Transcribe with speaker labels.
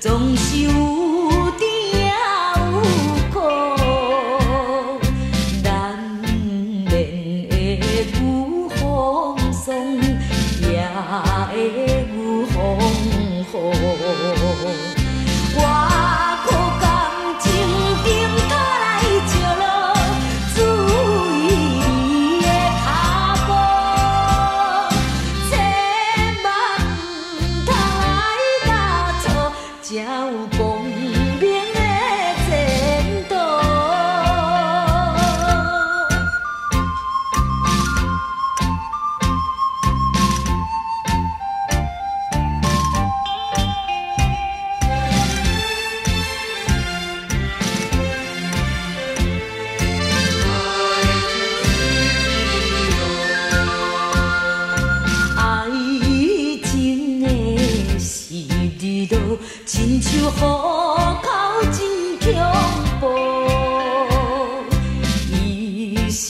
Speaker 1: 总